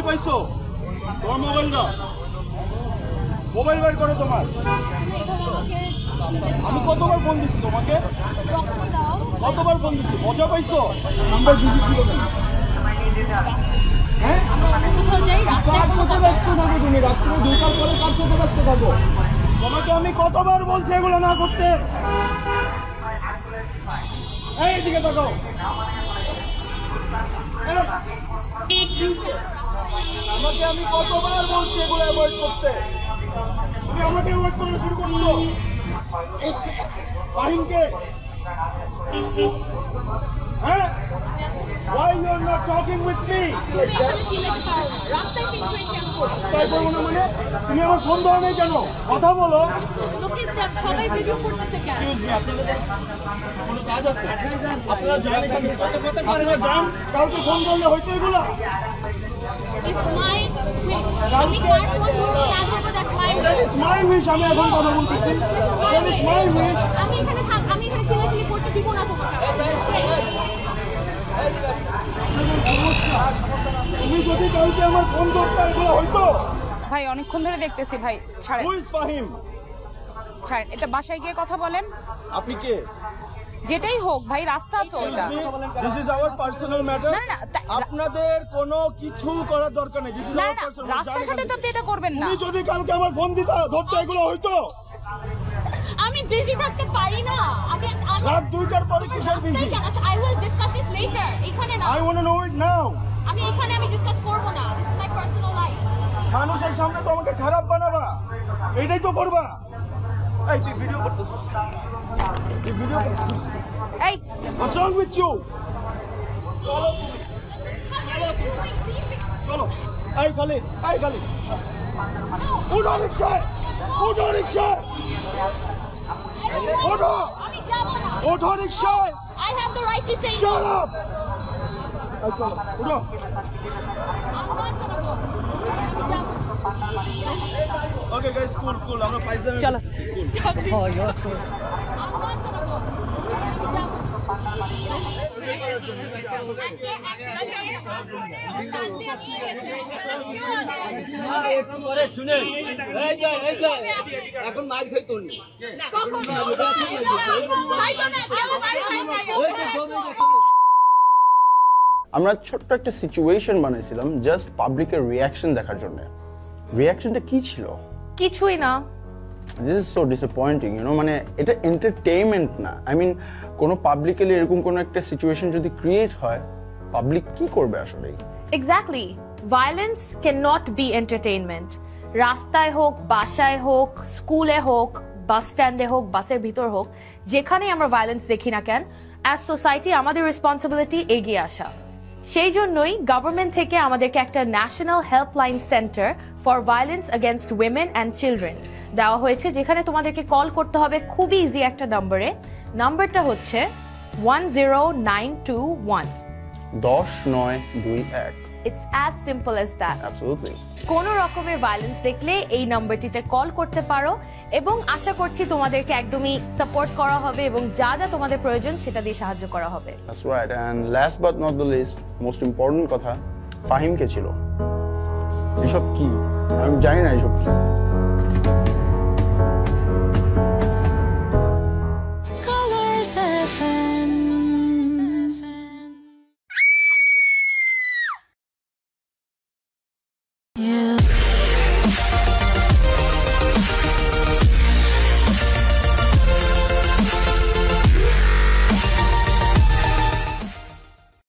করছ তোমার মোবাইলটা মোবাইল বের করো তোমার। আমি কতবার ফোন দিছি তোমাকে? কতবার ফোন দিছি? মজা পাইছো? নাম্বার বিজি ছিল সাথে তোমাকে আমি কতবার বলছি এগুলো না করতে? এই দিকে তাকাও এই, কি হয়েছে? আমাকে আমি কতবার বলছি এগুলো অ্যাভয়েড করতে তুমি আমাকে অ্যাভয়েড করা শুরু করছ ফাহিমকে হ্যাঁ Why you're not talking with me? তাই করব না মানে তুমি আমার ফোন ধরো নাই কেন কথা বলো সবাই ভিডিও করতেছে কেন কোনো কাজ আছে? আপনারা যান এখান। আপনারা যান, কাউকে ফোন করলে হয়তো এগুলো। It's my my wish It's my wish, আমি এখন কথা বলতেছি। That is আমি এখানে থাক আমি এখানে ছেলেছিলি করতে দিব না তুমি যদি কাউকে আমার ফোন এগুলো ভাই অনেকক্ষণ ধরে দেখতেছি ভাই ছাড়েন। Who ফাহিম ছাড়েন এটা বাসায় গিয়ে কথা বলেন। আপনি কে? যেটাই হোক ভাই রাস্তা তো এটা this is our personal matter না, না, আপনাদের কোনো কিছু করার দরকার নেই। দিস ইজ আওয়ার না পার্সোনাল রাস্তাঘাটে তো আপনি এটা করবেন না। তুমি যদি কালকে আমার ফোন দিতা ধরতে এগুলো হয়তো। আমি বিজি থাকতে পারি না। আমি রাত দুইটার পরে কিসের busy I will discuss this later এখানে না। I want to know it now আমি এখানে আমি ডিসকাস করব না। This is my personal life মানুষের সামনে তো আমাকে খারাপ বানাবা। এটাই তো করবা। এই তুই ভিডিও করতেছিস তুই ভিডিও করতেছিস এই What's wrong with you? চলো এই খালি এই খালি উঠো রিক্সায় উঠো রিক্সায় ওঠো আমি যাব না ওঠো রিক্সায় I have the right to say Shut up! চলো উঠো ওকে গাইস কুল কুল চলো। এখন মার খাই তোর গেছে আমরা ছোট্ট একটা সিচুয়েশন বানাইছিলাম জাস্ট পাবলিকের রিয়াকশন দেখার জন্য। রিয়াকশনটা কি ছিল? কিছুই না। This is so disappointing you know মানে এটা এন্টারটেইনমেন্ট না। আই মিন কোনো পাবলিকেলি এরকম কোনো একটা সিচুয়েশন যদি ক্রিয়েট হয় পাবলিক কি করবে আসলে? Exactly violence can not be entertainment রাস্তায় হোক বাসায় হোক স্কুলে হোক বাস স্ট্যান্ডে হোক বাসের ভিতর হোক যেখানেই আমরা ভায়োলেন্স দেখি না কেন অ্যাজ সোসাইটি আমাদের রেসপন্সিবিলিটি এগিয়ে আসা। সেই জন্যই গভর্নমেন্ট থেকে আমাদেরকে একটা national helpline center for violence against women and children দেওয়া হয়েছে, যেখানে তোমাদেরকে কল করতে হবে খুবই ইজি একটা নম্বরে নম্বরটা হচ্ছে one zero nine two one দশ নয় দুই এক। It's as simple as that absolutely কোনো রকমের ভায়োলেন্স দেখলে এই নাম্বারটিতে কল করতে পারো এবং আশা করছি তোমাদেরকে একদমই সাপোর্ট করা হবে এবং যা যা তোমাদের প্রয়োজন সেটা দিয়ে সাহায্য করা হবে। That's right and last but not the least most important কথা ফাহিম কে ছিল এসব কি? আমি জানি না এসব কি।